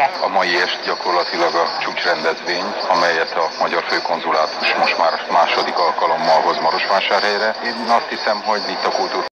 őket. A mai est gyakorlatilag a csúcsrendezvény, amelyet a magyar főkonzulátus most már második alkalommal hoz Marosvásárhelyre. Én azt hiszem, hogy itt a kultúr